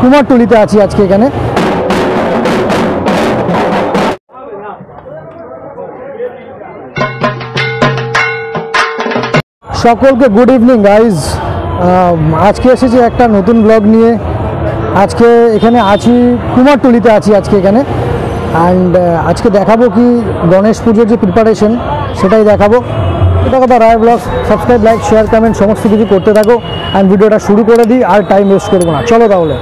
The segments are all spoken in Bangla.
কুমারটুলিতে আছি আজকে এখানে। সকলকে গুড ইভিনিং গাইজ আজকে এসেছি একটা নতুন ব্লগ নিয়ে। আজকে এখানে আছি কুমারটুলিতে আছি আজকে এখানে। অ্যান্ড আজকে দেখাবো কি গণেশ পুজোর যে প্রিপারেশন সেটাই দেখাবো। এটা কথা Roy blog subscribe like share comment সমস্ত কিছু করতে থাকো। অ্যান্ড ভিডিওটা শুরু করে দিই, আর টাইম ওয়েস্ট করব না। চলো তাহলে।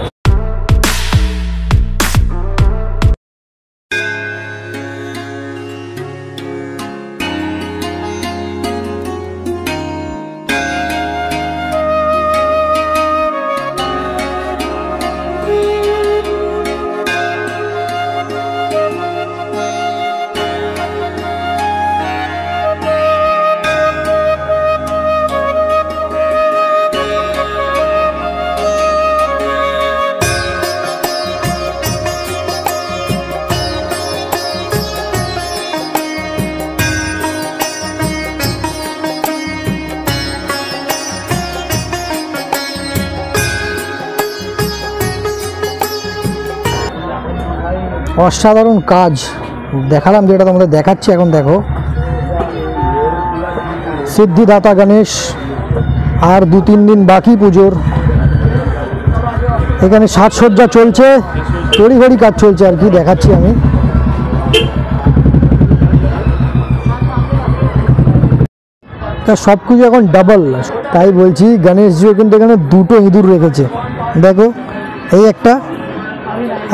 অসাধারণ কাজ দেখালাম, যেটা তোমাদের দেখাচ্ছি। এখন দেখো, সিদ্ধিদাতা গণেশ, আর দু তিন দিন বাকি পুজোর। এখানে সাজসজ্জা চলছে, তড়িঘড়ি কাজ চলছে আর কি, দেখাচ্ছি আমি। সব কিছু এখন ডাবল তাই বলছি, গণেশজিও কিন্তু এখানে দুটো ইঁদুর রেখেছে। দেখো, এই একটা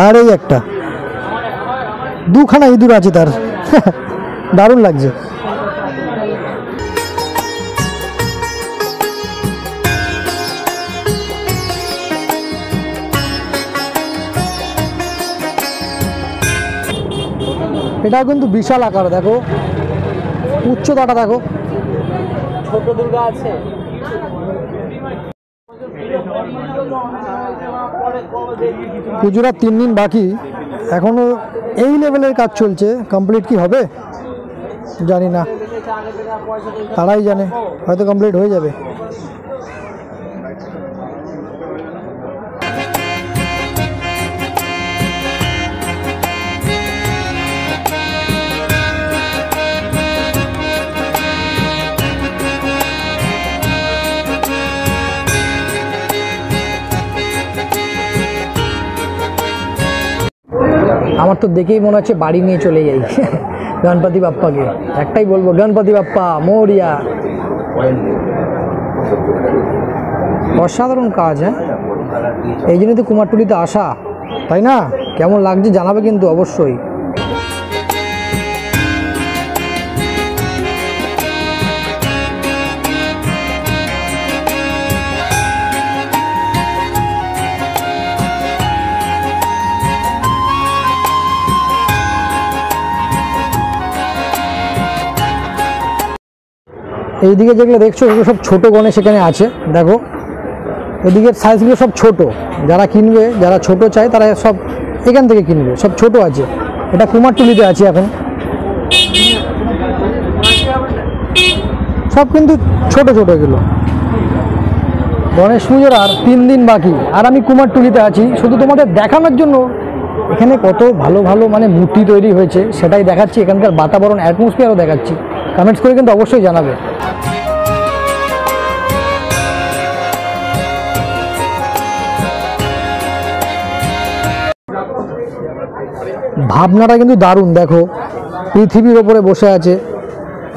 আর এই একটা। দুখানা ইঁদুর আছে তার। দারুণ লাগছে। এটাও কিন্তু বিশাল আকার দেখো। উচ্চতাটা দেখো। ছোট দুর্গা আছে। পুজোর তিন দিন বাকি। এখনও এই লেভেলের কাজ চলছে। কমপ্লিট কি হবে? জানি না। তারাই জানে। হয়তো কমপ্লিট হয়ে যাবে। আমার তো দেখেই মনে হচ্ছে বাড়ি নিয়ে চলে যাই। গণপতি বাপ্পাকে। একটাই বলব, গণপতি বাপ্পা, মৌরিয়া। অসাধারণ কাজ হ্যাঁ? এই জন্যই তো কুমারটুলিতে আসা, তাই না? কেমন লাগছে জানাবে কিন্তু অবশ্যই। এইদিকে যেগুলো দেখছ, এগুলো সব ছোট গণেশ এখানে আছে, দেখো। এদিকের সাইজগুলো সব ছোট। যারা কিনবে, যারা ছোট চায়, তারা সব এখান থেকে কিনবে, সব ছোট আছে। এটা কুমারটুলিতে আছে এখন। সব কিন্তু ছোট ছোট এগুলো। গণেশ পুজোর আর তিন দিন বাকি। আর আমি কুমারটুলিতে আছি। শুধু তোমাদের দেখানোর জন্য এখানে কত ভালো ভালো মানে মূর্তি তৈরি হয়েছে সেটাই দেখাচ্ছি। এখানকার বাতাবরণ অ্যাটমসফিয়ারও দেখাচ্ছি। কমেন্টস করে কিন্তু অবশ্যই জানাবে। ভাবনাটা কিন্তু দারুণ, দেখো। পৃথিবীর ওপরে বসে আছে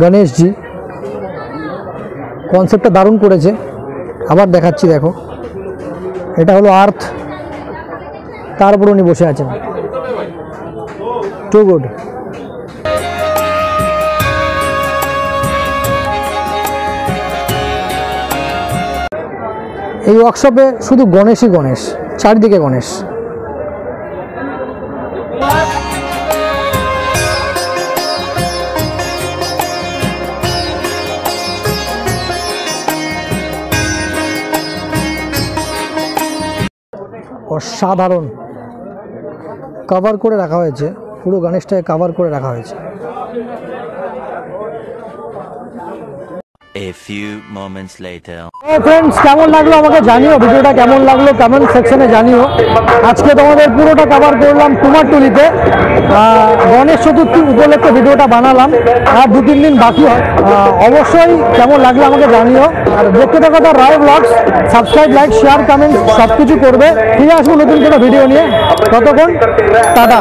গণেশজি। কনসেপ্টটা দারুণ করেছে। আবার দেখাচ্ছি, দেখো। এটা হলো আর্থ তার উপর উনি বসে আছেন। টু গুড এই ওয়ার্কশপে শুধু গণেশই গণেশ, চারিদিকে গণেশ। অসাধারণ। কভার করে রাখা হয়েছে। পুরো গণেশটাকে কভার করে রাখা হয়েছে। A few moments later. Friends কেমন লাগল আমাকে জানিও? ভিডিওটা কেমন লাগল কমেন্ট সেকশনে জানিও। আজকে তোমাদের পুরোটা কভার করলাম কুমারটুলিতে গণেশ চতুর্থী উপলক্ষে ভিডিওটা বানালাম। আর দু তিন দিন বাকি হয়। অবশ্যই কেমন লাগল আমাকে জানিও। আর দেখতে থাকো তার Roy blogs subscribe like share comment সব কিছু করবে। ফিরে আসব নতুন কোনো ভিডিও নিয়ে। ততক্ষণ, টাটা।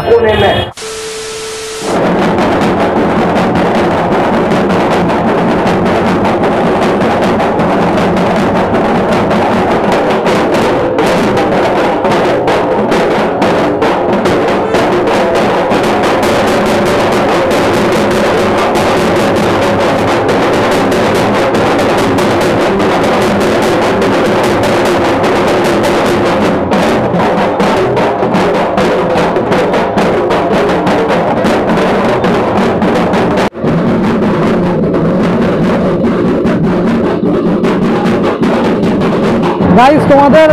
গাইস তোমাদের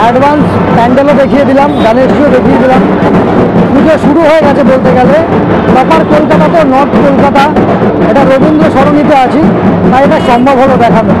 অ্যাডভান্স প্যান্ডেলও দেখিয়ে দিলাম গণেশজিও দেখিয়ে দিলাম। পুজো শুরু হয়ে গেছে বলতে গেলে। প্রপার কলকাতা তো নর্থ কলকাতা। এটা রবীন্দ্র সরণিতে আছি, তাই এটা সম্ভব হলো দেখানো